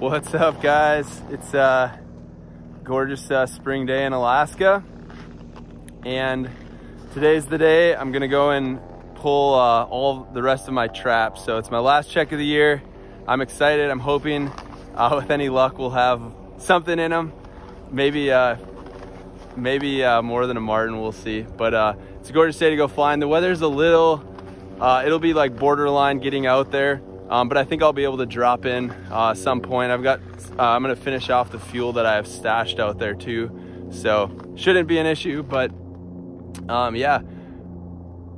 What's up guys? It's a gorgeous uh, spring day in Alaska and today's the day I'm gonna go and pull uh, all the rest of my traps. So it's my last check of the year. I'm excited. I'm hoping uh, with any luck we'll have something in them. Maybe uh, maybe uh, more than a marten, we'll see. But uh, it's a gorgeous day to go flying. The weather's a little, uh, it'll be like borderline getting out there. Um, but I think I'll be able to drop in uh, some point. I've got, uh, I'm gonna finish off the fuel that I have stashed out there too. So shouldn't be an issue, but um, yeah,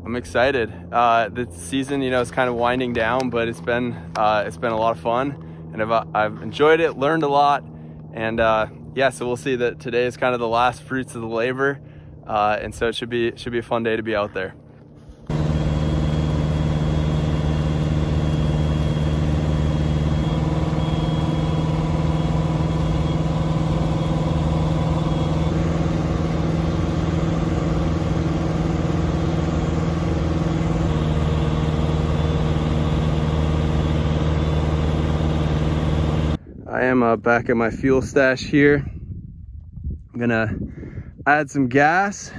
I'm excited. Uh, the season, you know, is kind of winding down, but it's been, uh, it's been a lot of fun and I've, I've enjoyed it, learned a lot. And uh, yeah, so we'll see that today is kind of the last fruits of the labor. Uh, and so it should be, should be a fun day to be out there. I am uh, back at my fuel stash here. I'm gonna add some gas.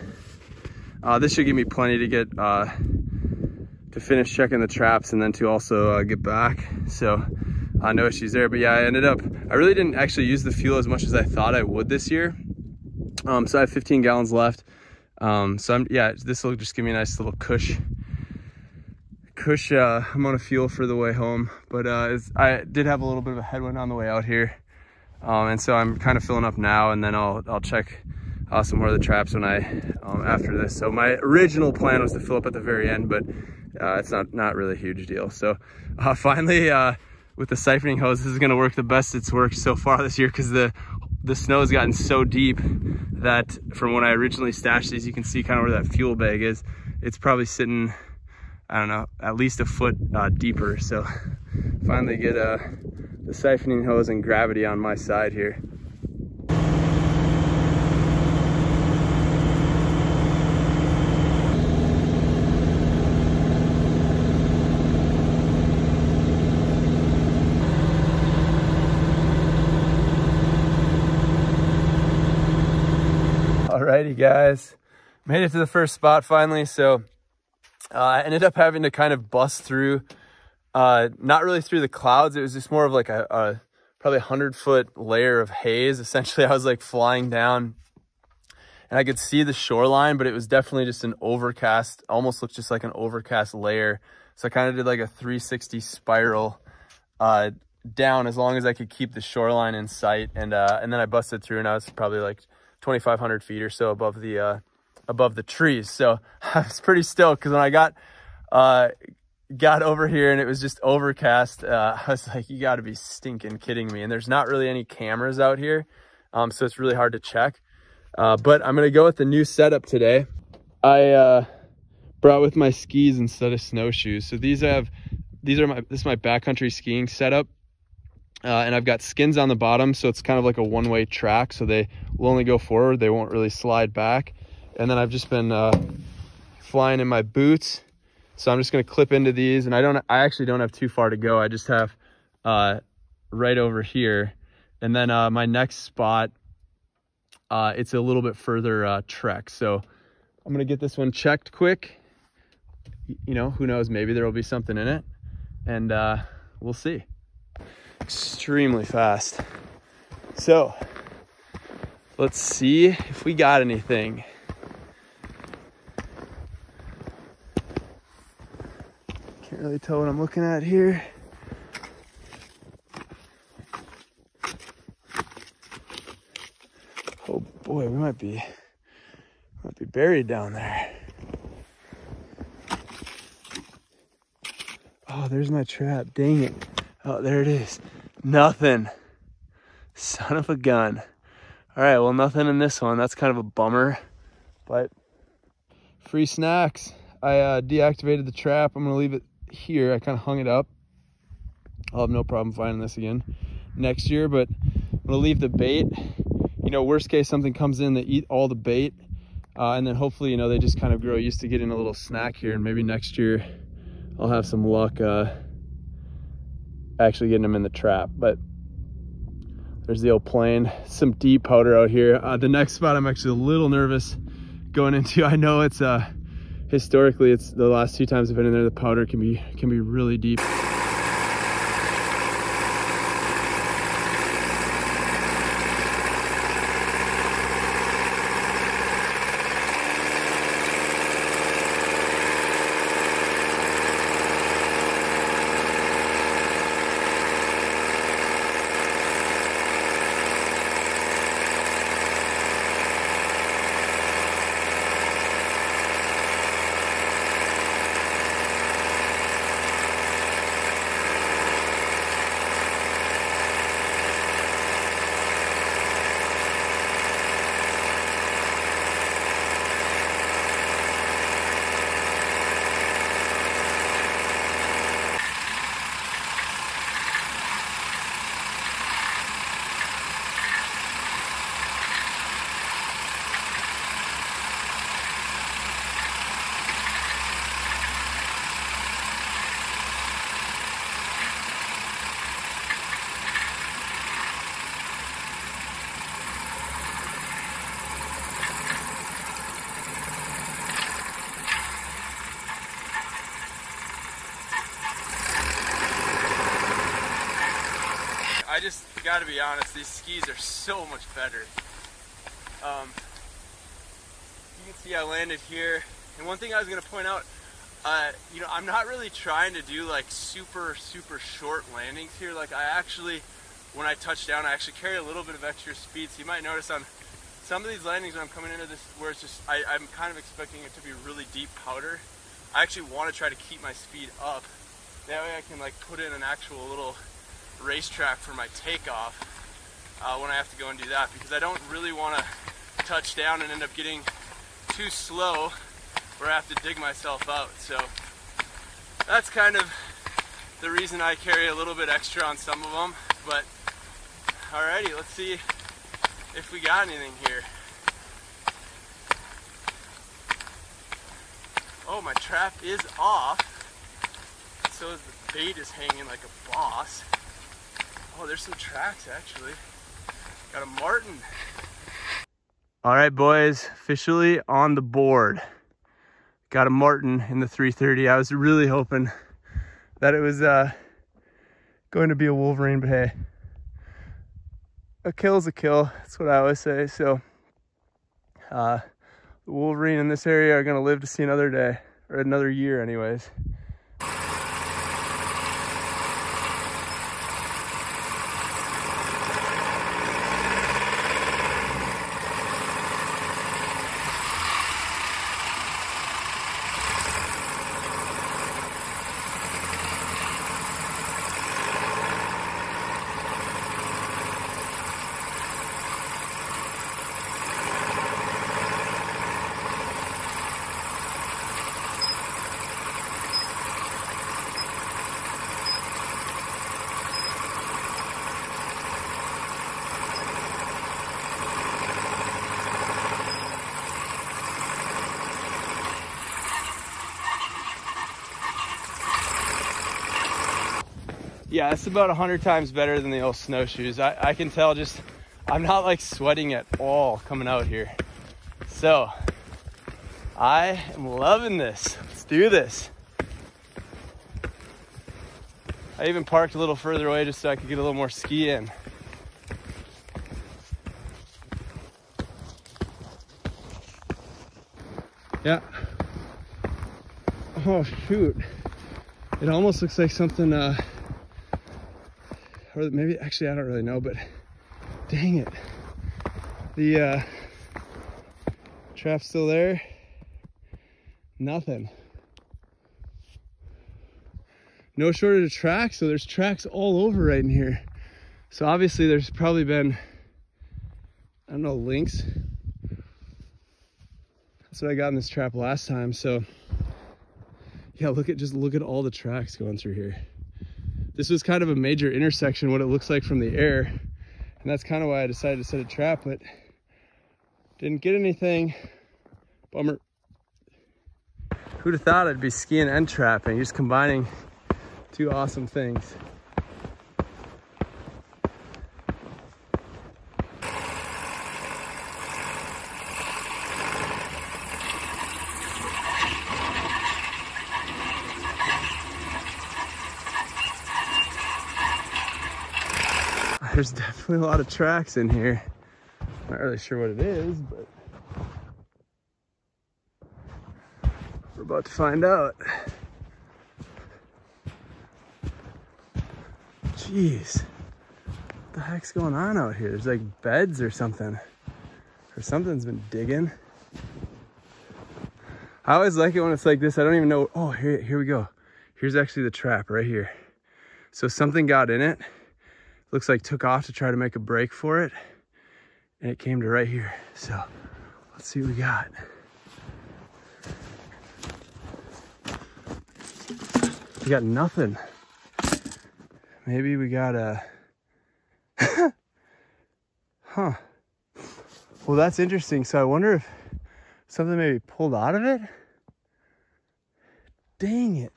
Uh, this should give me plenty to get uh, to finish checking the traps and then to also uh, get back. So uh, no issues there. But yeah, I ended up, I really didn't actually use the fuel as much as I thought I would this year. Um, so I have 15 gallons left. Um, so I'm, yeah, this will just give me a nice little cush cush uh, on a fuel for the way home. But uh, I did have a little bit of a headwind on the way out here. Um, and so I'm kind of filling up now and then I'll, I'll check uh, some more of the traps when I, um, after this. So my original plan was to fill up at the very end, but uh, it's not, not really a huge deal. So uh, finally, uh, with the siphoning hose, this is gonna work the best it's worked so far this year because the, the snow has gotten so deep that from when I originally stashed these, you can see kind of where that fuel bag is. It's probably sitting I don't know, at least a foot uh, deeper. So finally get uh, the siphoning hose and gravity on my side here. Alrighty guys, made it to the first spot finally. So uh, I ended up having to kind of bust through, uh, not really through the clouds. It was just more of like a, a probably a hundred foot layer of haze. Essentially, I was like flying down and I could see the shoreline, but it was definitely just an overcast, almost looked just like an overcast layer. So I kind of did like a 360 spiral uh, down as long as I could keep the shoreline in sight. And, uh, and then I busted through and I was probably like 2,500 feet or so above the, uh, above the trees. So I was pretty stoked because when I got uh, got over here and it was just overcast, uh, I was like, you got to be stinking kidding me. And there's not really any cameras out here, um, so it's really hard to check. Uh, but I'm gonna go with the new setup today. I uh, brought with my skis instead of snowshoes. So these have these are my this is my backcountry skiing setup. Uh, and I've got skins on the bottom, so it's kind of like a one-way track. So they will only go forward; they won't really slide back. And then I've just been uh, flying in my boots. So I'm just gonna clip into these and I don't, I actually don't have too far to go. I just have uh, right over here. And then uh, my next spot, uh, it's a little bit further uh, trek. So I'm gonna get this one checked quick. You know, who knows, maybe there will be something in it and uh, we'll see. Extremely fast. So let's see if we got anything. Can't really tell what I'm looking at here. Oh boy, we might be might be buried down there. Oh, there's my trap. Dang it. Oh, there it is. Nothing. Son of a gun. All right, well, nothing in this one. That's kind of a bummer, but free snacks. I uh, deactivated the trap. I'm gonna leave it here. I kind of hung it up. I'll have no problem finding this again next year, but I'm gonna leave the bait. You know, worst case, something comes in, they eat all the bait. Uh, and then hopefully, you know, they just kind of grow used to getting a little snack here. And maybe next year I'll have some luck uh, actually getting them in the trap. But There's the old plane, some deep powder out here. Uh, the next spot I'm actually a little nervous going into. I know it's uh, historically, it's the last two times I've been in there, the powder can be, can be really deep. I just gotta be honest, these skis are so much better. Um, you can see I landed here. And one thing I was gonna point out, uh, you know, I'm not really trying to do like super, super short landings here. Like I actually, when I touch down, I actually carry a little bit of extra speed. So you might notice on some of these landings when I'm coming into this, where it's just, I, I'm kind of expecting it to be really deep powder. I actually wanna try to keep my speed up. That way I can like put in an actual little racetrack for my takeoff uh, when I have to go and do that because I don't really want to touch down and end up getting too slow where I have to dig myself out. So that's kind of the reason I carry a little bit extra on some of them. But alrighty, let's see if we got anything here. Oh, my trap is off. So the bait is hanging like a boss. Oh, there's some tracks actually. Got a marten. All right, boys, officially on the board. Got a marten in the 330. I was really hoping that it was uh, going to be a wolverine, but hey, a kill's a kill. That's what I always say. So, uh, the wolverine in this area are gonna live to see another day, or another year, anyways. Yeah, it's about a hundred times better than the old snowshoes. I, I can tell just, I'm not like sweating at all coming out here. So I am loving this. Let's do this. I even parked a little further away just so I could get a little more ski in. Yeah. Oh shoot. It almost looks like something uh or maybe actually I don't really know, but dang it. The uh, trap's still there. Nothing. No shortage of tracks, so there's tracks all over right in here. So obviously there's probably been, I don't know, lynx. That's what I got in this trap last time. So yeah, look at, just look at all the tracks going through here this was kind of a major intersection, what it looks like from the air. And that's kind of why I decided to set a trap, but didn't get anything. Bummer. Who'd have thought I'd be skiing and trapping, just combining two awesome things. there's definitely a lot of tracks in here. Not really sure what it is, but we're about to find out. Jeez, what the heck's going on out here? There's like beds or something, or something's been digging. I always like it when it's like this. I don't even know. Oh, here, here we go. Here's actually the trap right here. So something got in it. Looks like took off to try to make a break for it. And it came to right here. So let's see what we got. We got nothing. Maybe we got a, huh. Well, that's interesting. So I wonder if something maybe pulled out of it. Dang it.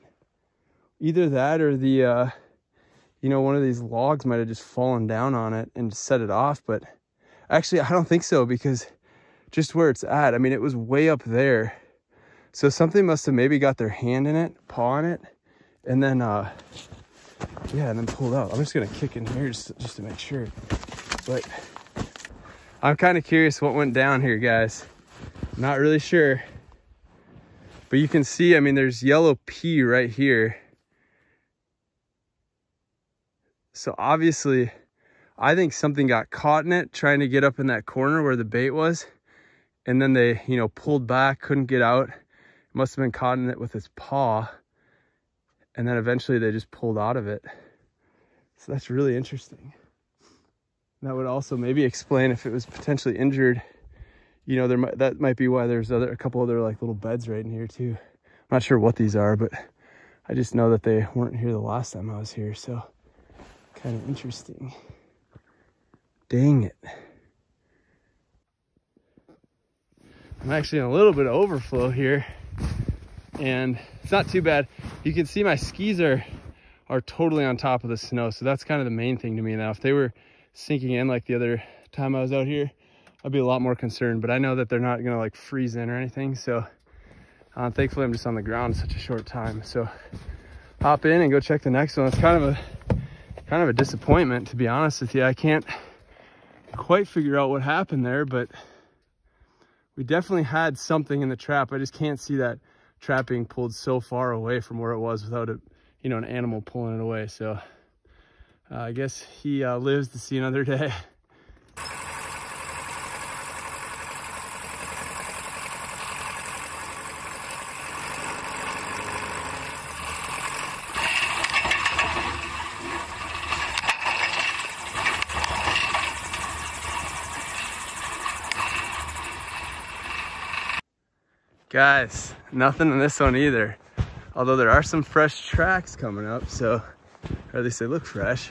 Either that or the, uh, you know, one of these logs might have just fallen down on it and set it off. But actually, I don't think so because just where it's at, I mean, it was way up there. So something must have maybe got their hand in it, paw in it, and then, uh, yeah, and then pulled out. I'm just gonna kick in here just, just to make sure. But I'm kind of curious what went down here, guys. Not really sure. But you can see, I mean, there's yellow pea right here. So obviously, I think something got caught in it trying to get up in that corner where the bait was. And then they, you know, pulled back, couldn't get out. Must have been caught in it with its paw. And then eventually they just pulled out of it. So that's really interesting. That would also maybe explain if it was potentially injured you know, there might, that might be why there's other, a couple other like little beds right in here too. I'm not sure what these are, but I just know that they weren't here the last time I was here. So kind of interesting. Dang it. I'm actually in a little bit of overflow here and it's not too bad. You can see my skis are, are totally on top of the snow. So that's kind of the main thing to me now. If they were sinking in like the other time I was out here, I'd be a lot more concerned, but I know that they're not gonna like freeze in or anything. So uh, thankfully I'm just on the ground such a short time. So hop in and go check the next one. It's kind of a, kind of a disappointment to be honest with you. I can't quite figure out what happened there, but we definitely had something in the trap. I just can't see that trap being pulled so far away from where it was without a, you know, an animal pulling it away. So uh, I guess he uh, lives to see another day. Guys, nothing in this one either. Although there are some fresh tracks coming up, so, or at least they look fresh.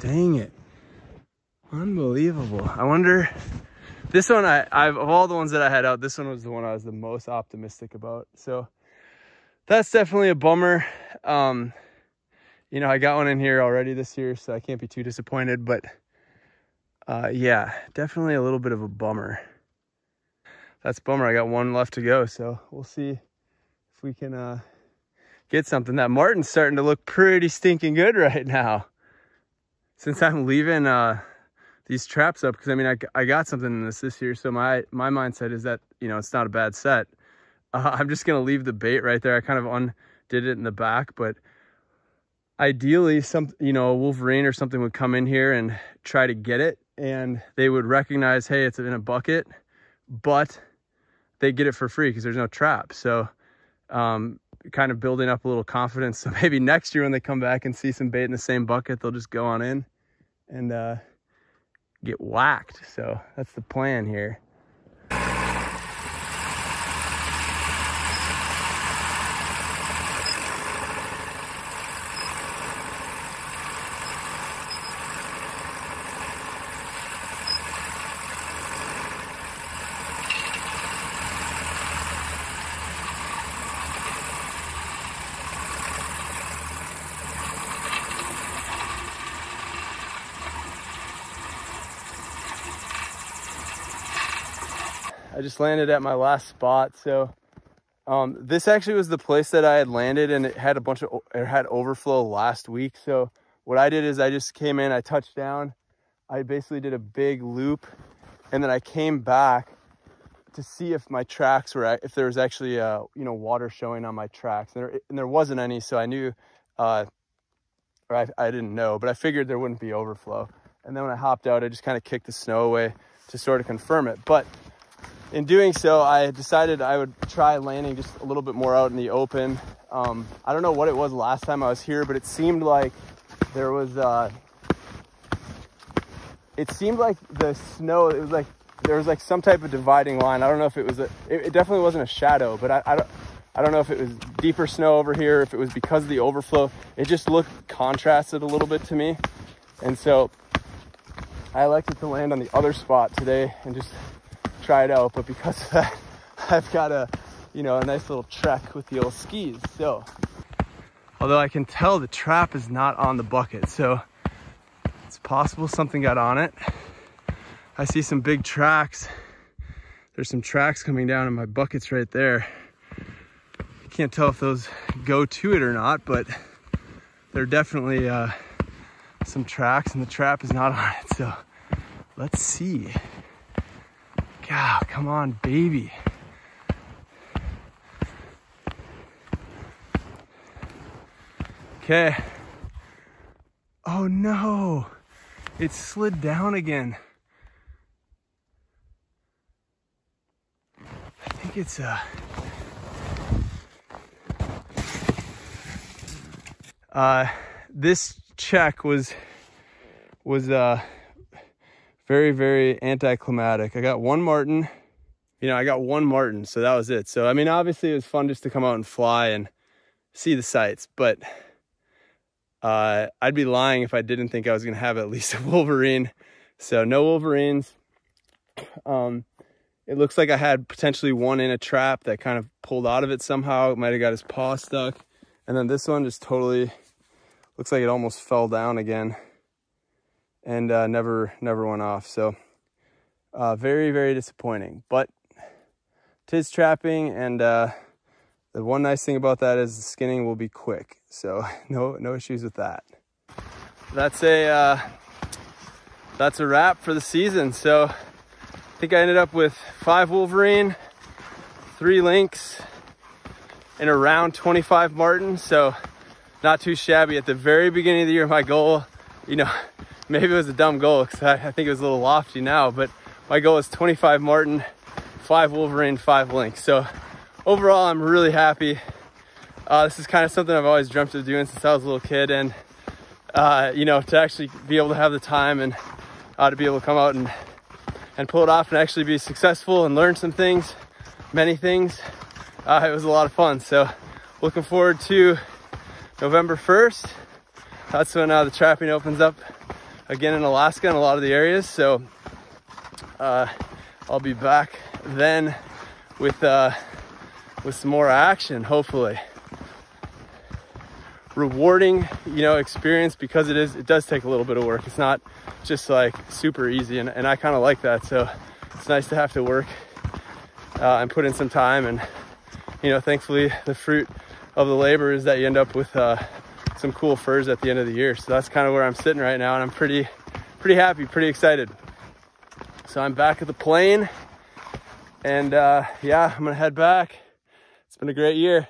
Dang it. Unbelievable. I wonder, this one, I, I've, of all the ones that I had out, this one was the one I was the most optimistic about. So that's definitely a bummer. Um, you know, I got one in here already this year, so I can't be too disappointed, but uh, yeah, definitely a little bit of a bummer that's bummer. I got one left to go, so we'll see if we can uh, get something. That Marten's starting to look pretty stinking good right now. Since I'm leaving uh, these traps up, because I mean, I, I got something in this this year, so my, my mindset is that, you know, it's not a bad set. Uh, I'm just going to leave the bait right there. I kind of undid it in the back, but ideally some, you know, a Wolverine or something would come in here and try to get it and they would recognize, hey, it's in a bucket, but they get it for free because there's no trap. So um, kind of building up a little confidence. So maybe next year when they come back and see some bait in the same bucket, they'll just go on in and uh, get whacked. So that's the plan here. I just landed at my last spot. So um, this actually was the place that I had landed and it had a bunch of, it had overflow last week. So what I did is I just came in, I touched down, I basically did a big loop, and then I came back to see if my tracks were, if there was actually, uh, you know, water showing on my tracks. And there, and there wasn't any, so I knew, uh, or I, I didn't know, but I figured there wouldn't be overflow. And then when I hopped out, I just kind of kicked the snow away to sort of confirm it. But in doing so, I decided I would try landing just a little bit more out in the open. Um, I don't know what it was last time I was here, but it seemed like there was, uh, it seemed like the snow, it was like, there was like some type of dividing line. I don't know if it was a, it, it definitely wasn't a shadow, but I, I don't, I don't know if it was deeper snow over here, if it was because of the overflow. It just looked contrasted a little bit to me. And so I elected to land on the other spot today and just try it out. But because of that, I've got a, you know, a nice little trek with the old skis. So, although I can tell the trap is not on the bucket. So it's possible something got on it. I see some big tracks. There's some tracks coming down and my bucket's right there. I can't tell if those go to it or not, but they're definitely uh, some tracks and the trap is not on it. So let's see. God, come on, baby. Okay. Oh no, it slid down again. I think it's a, uh, this check was, was, uh, very, very anticlimactic. I got one Marten. you know, I got one Marten, so that was it. So, I mean, obviously it was fun just to come out and fly and see the sights, but uh, I'd be lying if I didn't think I was going to have at least a Wolverine. So no Wolverines. Um, it looks like I had potentially one in a trap that kind of pulled out of it somehow. It might have got his paw stuck. And then this one just totally looks like it almost fell down again and uh, never never went off. So uh, very very disappointing. But tis trapping, and uh, the one nice thing about that is the skinning will be quick. So no no issues with that. That's a uh, that's a wrap for the season. So I think I ended up with five Wolverine, three Lynx, and around 25 Marten. So not too shabby. At the very beginning of the year, my goal, you know, maybe it was a dumb goal because I, I, think it was a little lofty now, but my goal is 25 Marten, five Wolverine, five Lynx. So overall, I'm really happy. Uh, this is kind of something I've always dreamt of doing since I was a little kid. And, uh, you know, to actually be able to have the time and uh, to be able to come out and, and pull it off and actually be successful and learn some things, many things, uh, it was a lot of fun. So looking forward to November 1st. That's when uh, the trapping opens up again in Alaska in a lot of the areas. So uh, I'll be back then with uh, with some more action, hopefully. Rewarding, you know, experience because it is it does take a little bit of work. It's not just like super easy, and, and I kind of like that. So it's nice to have to work uh, and put in some time, and you know, thankfully the fruit of the labor is that you end up with uh, some cool furs at the end of the year. So that's kind of where I'm sitting right now and I'm pretty, pretty happy, pretty excited. So I'm back at the plane and uh, yeah, I'm gonna head back. It's been a great year.